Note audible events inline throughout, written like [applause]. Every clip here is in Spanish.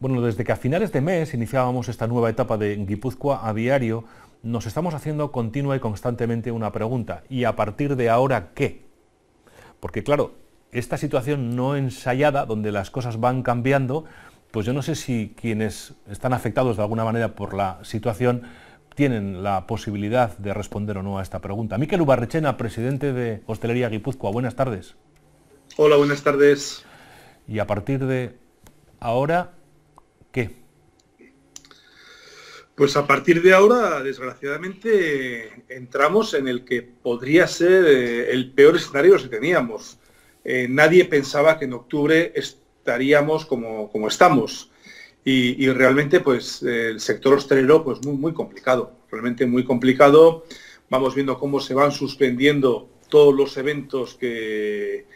Bueno, desde que a finales de mes iniciábamos esta nueva etapa de Guipúzcoa a diario, nos estamos haciendo continua y constantemente una pregunta. ¿Y a partir de ahora qué? Porque claro, esta situación no ensayada, donde las cosas van cambiando, pues yo no sé si quienes están afectados de alguna manera por la situación tienen la posibilidad de responder o no a esta pregunta. Miquel Ubarrechena, presidente de Hostelería Guipúzcoa, buenas tardes. Hola, buenas tardes. Y a partir de ahora, ¿qué? Pues a partir de ahora, desgraciadamente, entramos en el que podría ser eh, el peor escenario que teníamos. Eh, nadie pensaba que en octubre estaríamos como, como estamos. Y, realmente, pues, el sector hostelero, pues, muy, muy complicado. Realmente muy complicado. Vamos viendo cómo se van suspendiendo todos los eventos que,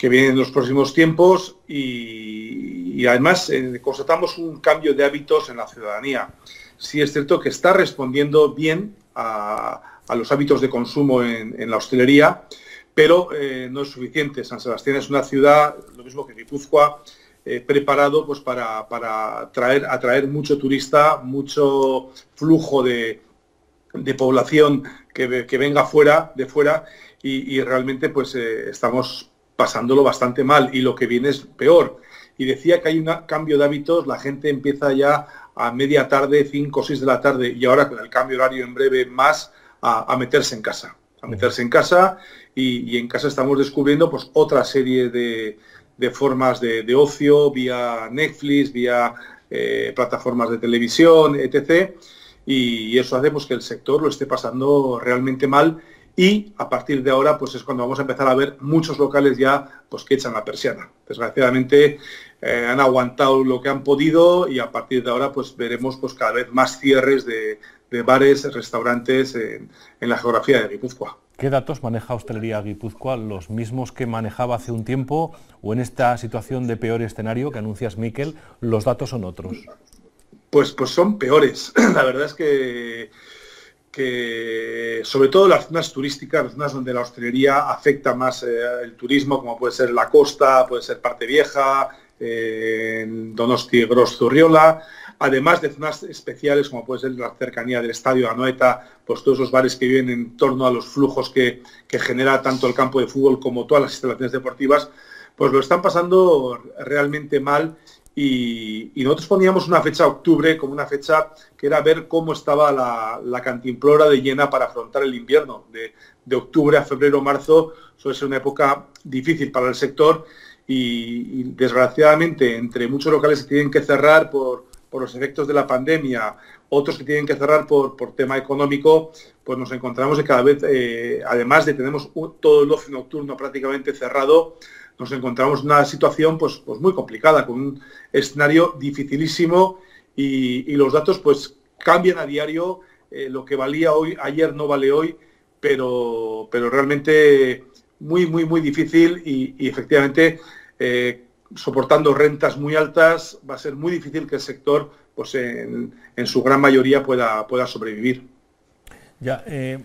que vienen en los próximos tiempos y, además eh, constatamos un cambio de hábitos en la ciudadanía. Sí es cierto que está respondiendo bien a, los hábitos de consumo en, la hostelería, pero eh, no es suficiente. San Sebastián es una ciudad, lo mismo que Guipúzcoa, eh, preparado pues, para, traer, atraer mucho turista, mucho flujo de, población que, venga fuera, de fuera y, realmente pues, eh, estamos pasándolo bastante mal y lo que viene es peor. Y decía que hay un cambio de hábitos, la gente empieza ya a media tarde, 5 o 6 de la tarde y ahora con el cambio horario en breve más a meterse en casa a meterse en casa y, en casa estamos descubriendo pues otra serie de, formas de, ocio vía Netflix, vía eh, plataformas de televisión, etc. Y, eso hacemos que el sector lo esté pasando realmente mal y a partir de ahora pues es cuando vamos a empezar a ver muchos locales ya pues que echan la persiana. Desgraciadamente eh, han aguantado lo que han podido y a partir de ahora pues veremos pues cada vez más cierres de, de bares, restaurantes en, la geografía de Guipúzcoa. ¿Qué datos maneja Hostelería Guipúzcoa? ¿Los mismos que manejaba hace un tiempo o en esta situación de peor escenario que anuncias, Miquel, los datos son otros? Pues, pues son peores. [clears throat] La verdad es que, que sobre todo las zonas turísticas, las zonas donde la hostelería afecta más eh, el turismo, como puede ser la costa, puede ser Parte Vieja, eh, Donosti, Gros, Zurriola, además de zonas especiales como puede ser la cercanía del estadio Anoeta, pues todos esos bares que viven en torno a los flujos que, genera tanto el campo de fútbol como todas las instalaciones deportivas, pues lo están pasando realmente mal y, nosotros poníamos una fecha octubre como una fecha que era ver cómo estaba la, cantimplora de llena para afrontar el invierno. De, octubre a febrero, marzo suele ser una época difícil para el sector y, y desgraciadamente entre muchos locales que tienen que cerrar por, por los efectos de la pandemia, otros que tienen que cerrar por, por tema económico, pues nos encontramos que cada vez, eh, además de tenemos todo el ocio nocturno prácticamente cerrado, nos encontramos en una situación pues, pues muy complicada, con un escenario dificilísimo y, los datos pues cambian a diario, eh, lo que valía hoy, ayer no vale hoy, pero, pero realmente muy, muy, muy difícil y, efectivamente eh, soportando rentas muy altas, va a ser muy difícil que el sector, pues en, su gran mayoría, pueda, pueda sobrevivir. Ya, eh,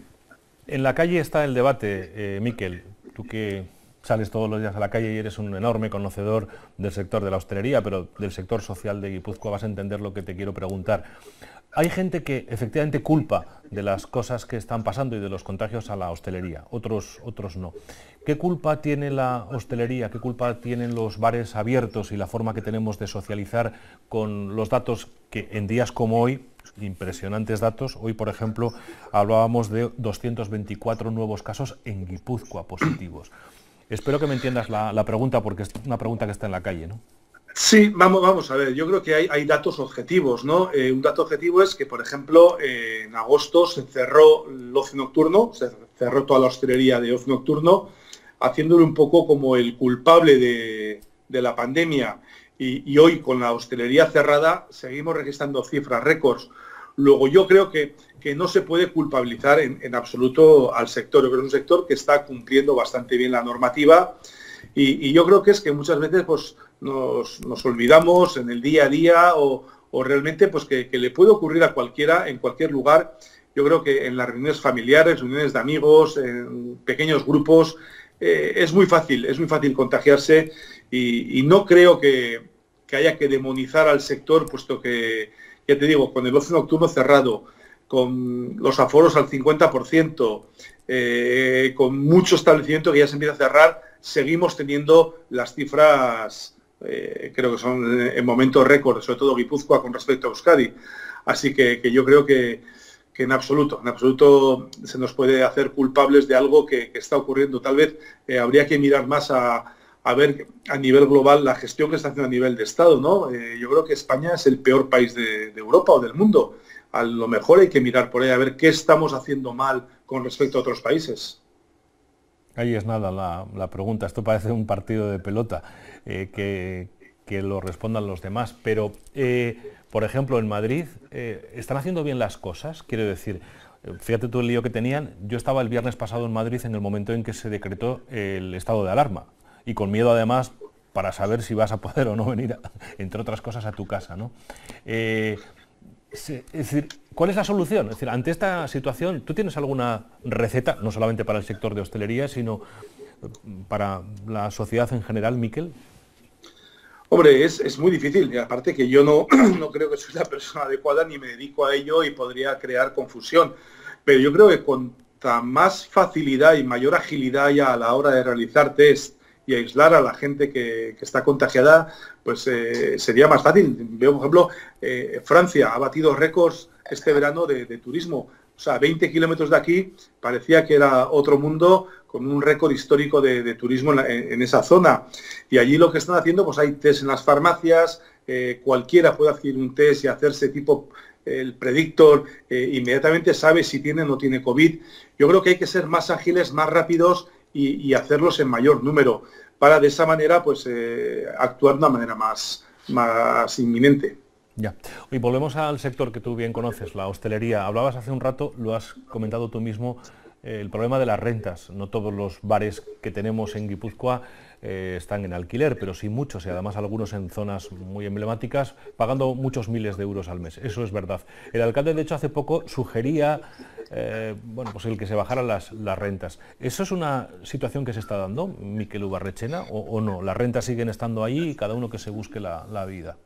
en la calle está el debate, Miquel, tú que sales todos los días a la calle y eres un enorme conocedor del sector de la hostelería, pero del sector social de Guipúzcoa vas a entender lo que te quiero preguntar. Hay gente que efectivamente culpa de las cosas que están pasando y de los contagios a la hostelería, otros, otros no. ¿Qué culpa tiene la hostelería? ¿Qué culpa tienen los bares abiertos y la forma que tenemos de socializar con los datos que en días como hoy, impresionantes datos, hoy por ejemplo hablábamos de 224 nuevos casos en Guipúzcoa positivos? Espero que me entiendas la, pregunta porque es una pregunta que está en la calle, ¿no? Sí, vamos, a ver, yo creo que hay, datos objetivos, ¿no? Eh, un dato objetivo es que, por ejemplo, eh, en agosto se cerró el ocio nocturno, se cerró toda la hostelería de ocio nocturno, haciéndolo un poco como el culpable de, la pandemia. Y, hoy, con la hostelería cerrada, seguimos registrando cifras récords. Luego, yo creo que, que no se puede culpabilizar en, absoluto al sector. Yo creo que es un sector que está cumpliendo bastante bien la normativa y, yo creo que es que muchas veces pues, nos, olvidamos en el día a día o, realmente pues, que, le puede ocurrir a cualquiera en cualquier lugar. Yo creo que en las reuniones familiares, reuniones de amigos, en pequeños grupos, eh, es muy fácil, es muy fácil contagiarse y, no creo que, que haya que demonizar al sector, puesto que, ya te digo, con el ocio nocturno cerrado, con los aforos al 50%, eh, con mucho establecimiento que ya se empieza a cerrar, seguimos teniendo las cifras, eh, creo que son en momentos récord, sobre todo Guipúzcoa con respecto a Euskadi. Así que, yo creo que, en absoluto, en absoluto se nos puede hacer culpables de algo que, está ocurriendo. Tal vez eh, habría que mirar más a, ver a nivel global la gestión que está haciendo a nivel de Estado. ¿no? yo creo que España es el peor país de Europa o del mundo a lo mejor hay que mirar por ahí a ver qué estamos haciendo mal con respecto a otros países. Ahí es nada la, pregunta. Esto parece un partido de pelota eh, que, lo respondan los demás. Pero, eh, por ejemplo, en Madrid, eh, ¿están haciendo bien las cosas? Quiero decir, fíjate tú el lío que tenían. Yo estaba el viernes pasado en Madrid en el momento en que se decretó el estado de alarma. Y con miedo además para saber si vas a poder o no venir, entre otras cosas, a tu casa. ¿no? Es decir, ¿cuál es la solución? Es decir, ante esta situación, ¿tú tienes alguna receta, no solamente para el sector de hostelería, sino para la sociedad en general, Miquel? Hombre, es, muy difícil. Y aparte que yo no, [clears throat] no creo que soy la persona adecuada ni me dedico a ello y podría crear confusión. Pero yo creo que cuanta más facilidad y mayor agilidad haya a la hora de realizar test y aislar a la gente que, está contagiada, pues eh, sería más fácil. Veo, por ejemplo, eh, Francia ha batido récords este verano de, turismo. O sea, 20 kilómetros de aquí parecía que era otro mundo con un récord histórico de, turismo en, esa zona. Y allí lo que están haciendo, pues hay test en las farmacias, eh, cualquiera puede hacer un test y hacerse tipo el predictor, inmediatamente sabe si tiene o no tiene COVID. Yo creo que hay que ser más ágiles, más rápidos y, hacerlos en mayor número, para de esa manera pues eh, actuar de una manera más, más inminente. Ya. Y volvemos al sector que tú bien conoces, la hostelería. Hablabas hace un rato, lo has comentado tú mismo, el problema de las rentas. No todos los bares que tenemos en Guipúzcoa eh, están en alquiler, pero sí muchos y además algunos en zonas muy emblemáticas, pagando muchos miles de euros al mes. Eso es verdad. El alcalde, de hecho, hace poco sugería eh, bueno, pues el que se bajaran las, rentas. ¿Eso es una situación que se está dando, Miquel Ubarrechena, o, no? ¿Las rentas siguen estando ahí y cada uno que se busque la, vida?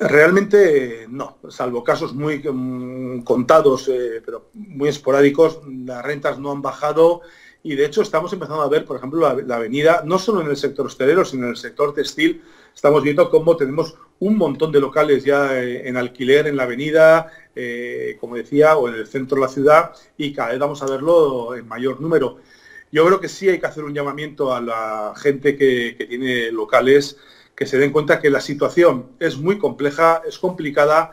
Realmente no, salvo casos muy mm, contados, eh, pero muy esporádicos, las rentas no han bajado y de hecho estamos empezando a ver, por ejemplo, la, avenida, no solo en el sector hostelero, sino en el sector textil, estamos viendo cómo tenemos un montón de locales ya eh, en alquiler en la avenida, eh, como decía, o en el centro de la ciudad, y cada vez vamos a verlo en mayor número. Yo creo que sí hay que hacer un llamamiento a la gente que, tiene locales, que se den cuenta que la situación es muy compleja, es complicada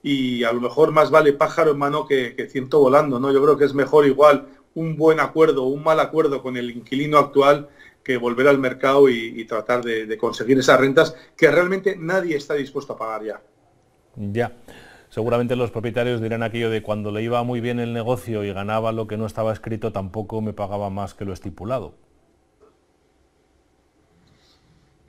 y a lo mejor más vale pájaro en mano que, que ciento volando, ¿no? Yo creo que es mejor igual un buen acuerdo o un mal acuerdo con el inquilino actual que volver al mercado y, tratar de, conseguir esas rentas que realmente nadie está dispuesto a pagar ya. Ya. Seguramente los propietarios dirán aquello de cuando le iba muy bien el negocio y ganaba lo que no estaba escrito, tampoco me pagaba más que lo estipulado.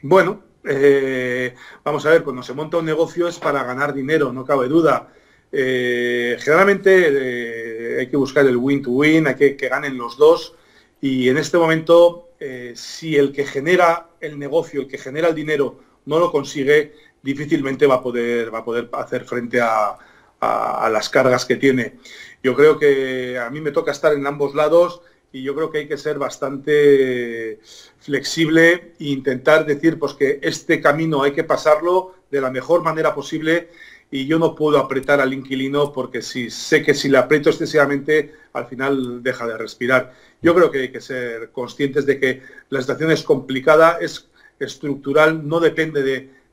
Bueno, eh, vamos a ver, cuando se monta un negocio es para ganar dinero, no cabe duda. Eh, generalmente eh, hay que buscar el win-to-win, hay que que ganen los dos. Y en este momento, si el que genera el negocio, el que genera el dinero, no lo consigue, difícilmente va a poder, va a poder hacer frente a, las cargas que tiene. Yo creo que a mí me toca estar en ambos lados y yo creo que hay que ser bastante flexible e intentar decir pues, que este camino hay que pasarlo de la mejor manera posible y yo no puedo apretar al inquilino porque si sé que si le aprieto excesivamente al final deja de respirar. Yo creo que hay que ser conscientes de que la situación es complicada, es estructural, no depende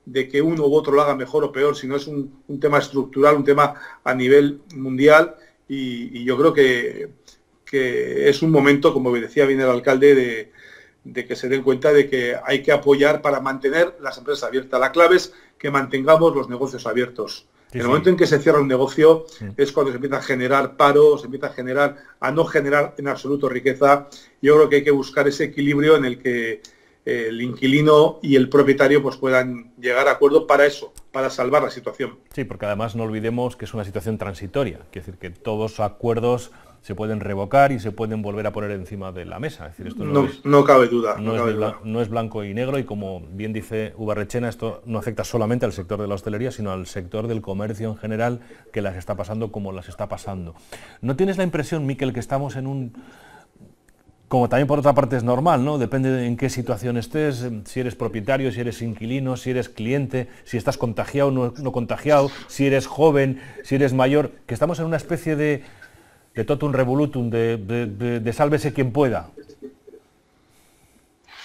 de, que uno u otro lo haga mejor o peor, sino es un, tema estructural, un tema a nivel mundial y, yo creo que, que, es un momento, como decía bien el alcalde, de, de que se den cuenta de que hay que apoyar para mantener las empresas abiertas. La clave es que mantengamos los negocios abiertos. en el momento en que se cierra un negocio es cuando se empieza a generar paro, se empieza a generar, a no generar en absoluto riqueza. Yo creo que hay que buscar ese equilibrio en el que eh, el inquilino y el propietario pues puedan llegar a acuerdo para eso, para salvar la situación. Sí, porque además no olvidemos que es una situación transitoria, es decir, que todos acuerdos se pueden revocar y se pueden volver a poner encima de la mesa. decir, esto no, cabe duda. No, es, blanco y negro y como bien dice Ubarrechena, esto no afecta solamente al sector de la hostelería, sino al sector del comercio en general que las está pasando como las está pasando. ¿No tienes la impresión, Miquel, que estamos en un como también por otra parte es normal, ¿no? Depende de en qué situación estés, si eres propietario, si eres inquilino, si eres cliente, si estás contagiado o no, no, contagiado, si eres joven, si eres mayor, que estamos en una especie de, de totum revolutum, de, de, sálvese quien pueda.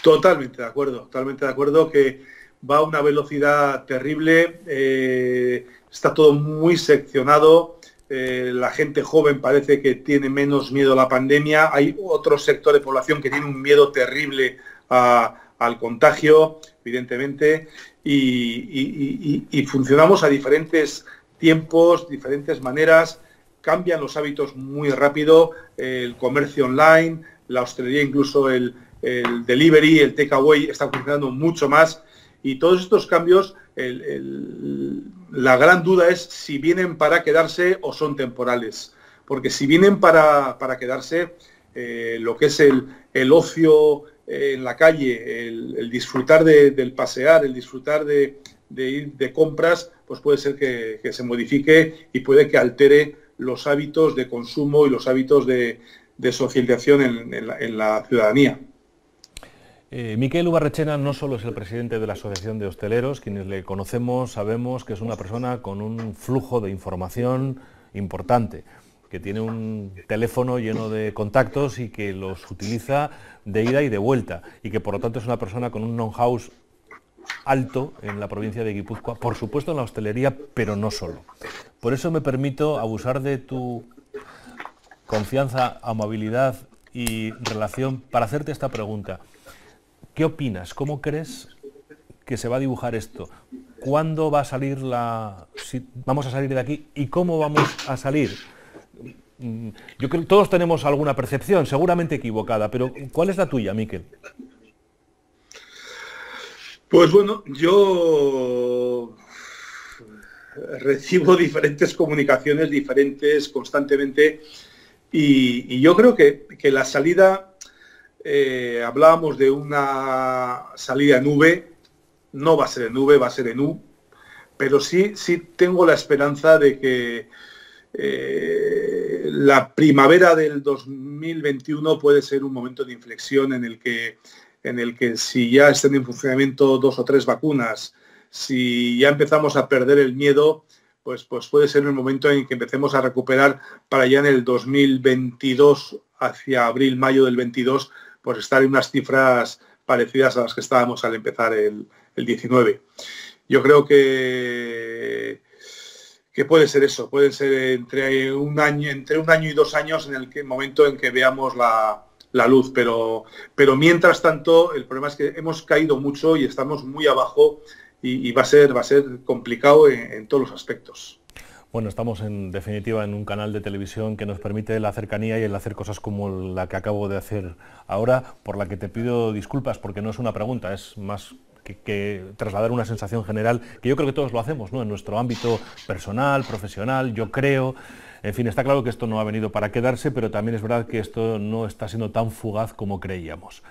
Totalmente de acuerdo, totalmente de acuerdo que va a una velocidad terrible, eh, está todo muy seccionado, eh, la gente joven parece que tiene menos miedo a la pandemia, hay otro sector de población que tiene un miedo terrible al contagio, evidentemente, y, funcionamos a diferentes tiempos, diferentes maneras, cambian los hábitos muy rápido, el comercio online, la hostelería, incluso el, el delivery, el takeaway está funcionando mucho más y todos estos cambios, la gran duda es si vienen para quedarse o son temporales. Porque si vienen para, quedarse, eh, lo que es el, ocio en la calle, el, disfrutar del pasear, el disfrutar de, ir de compras, pues puede ser que, se modifique y puede que altere los hábitos de consumo y los hábitos de, socialización en la ciudadanía. Eh, Miquel Ubarrechena no solo es el presidente de la Asociación de Hosteleros, quienes le conocemos sabemos que es una persona con un flujo de información importante, que tiene un teléfono lleno de contactos y que los utiliza de ida y de vuelta, y que por lo tanto es una persona con un know-how alto en la provincia de Guipúzcoa, por supuesto en la hostelería, pero no solo. Por eso me permito abusar de tu confianza, amabilidad y relación para hacerte esta pregunta. ¿Qué opinas? ¿Cómo crees que se va a dibujar esto? ¿Cuándo va a salir la... Si vamos a salir de aquí y cómo vamos a salir? Mm, yo creo que todos tenemos alguna percepción, seguramente equivocada, pero ¿cuál es la tuya, Miquel? Pues bueno, yo recibo [laughs] diferentes comunicaciones, diferentes constantemente, y, yo creo que, que la salida eh, hablábamos de una salida en V, no va a ser en V, va a ser en U, pero sí, sí tengo la esperanza de que eh, la primavera del 2021 puede ser un momento de inflexión en el que, en el que si ya estén en funcionamiento dos o tres vacunas, si ya empezamos a perder el miedo, pues, pues puede ser el momento en que empecemos a recuperar para ya en el 2022, hacia abril, mayo del 22, pues estar en unas cifras parecidas a las que estábamos al empezar el, 19. Yo creo que, que puede ser eso, puede ser entre un año, entre un año y dos años en el momento en que veamos la, luz, pero, pero mientras tanto el problema es que hemos caído mucho y estamos muy abajo y, va, a ser, va a ser complicado en todos los aspectos. Bueno, estamos en definitiva en un canal de televisión que nos permite la cercanía y el hacer cosas como la que acabo de hacer ahora, por la que te pido disculpas porque no es una pregunta, es más que, trasladar una sensación general, que yo creo que todos lo hacemos, ¿no? En nuestro ámbito personal, profesional, yo creo. En fin, está claro que esto no ha venido para quedarse, pero también es verdad que esto no está siendo tan fugaz como creíamos.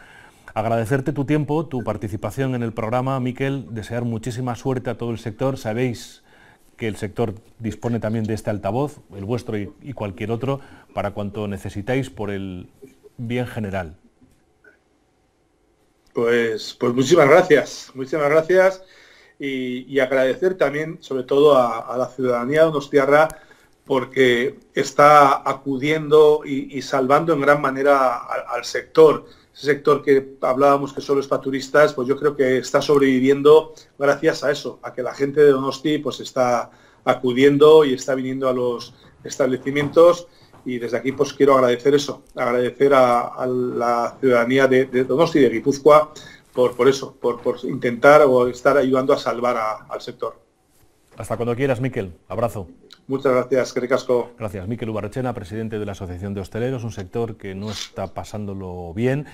Agradecerte tu tiempo, tu participación en el programa, Miquel, desear muchísima suerte a todo el sector. Sabéis que el sector dispone también de este altavoz, el vuestro y, cualquier otro, para cuanto necesitáis por el bien general. Pues, pues muchísimas gracias, muchísimas gracias. Y, agradecer también sobre todo a, la ciudadanía de Donostiarra porque está acudiendo y, salvando en gran manera al sector. Ese sector que hablábamos que solo es para turistas, pues yo creo que está sobreviviendo gracias a eso, a que la gente de Donosti pues está acudiendo y está viniendo a los establecimientos y desde aquí pues quiero agradecer eso, agradecer a, la ciudadanía de, Donosti y de Guipúzcoa por, por eso, por, intentar o estar ayudando a salvar al sector. Hasta cuando quieras, Miquel. Abrazo. Muchas gracias, casco. Gracias, Miquel Ubarrechena, presidente de la Asociación de Hosteleros, un sector que no está pasándolo bien.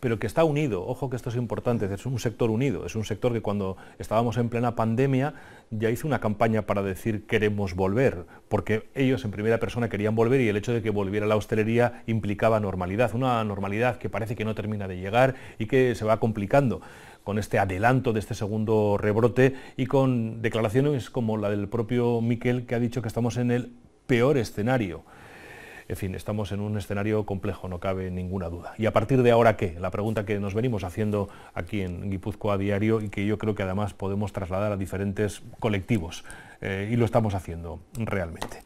Pero que está unido. Ojo que esto es importante, es un sector unido, es un sector que cuando estábamos en plena pandemia ya hizo una campaña para decir queremos volver, porque ellos en primera persona querían volver y el hecho de que volviera la hostelería implicaba normalidad, una normalidad que parece que no termina de llegar y que se va complicando con este adelanto de este segundo rebrote y con declaraciones como la del propio Miquel que ha dicho que estamos en el peor escenario. En fin, estamos en un escenario complejo, no cabe ninguna duda. ¿Y a partir de ahora qué? La pregunta que nos venimos haciendo aquí en Guipúzcoa a diario y que yo creo que además podemos trasladar a diferentes colectivos. Eh, y lo estamos haciendo realmente.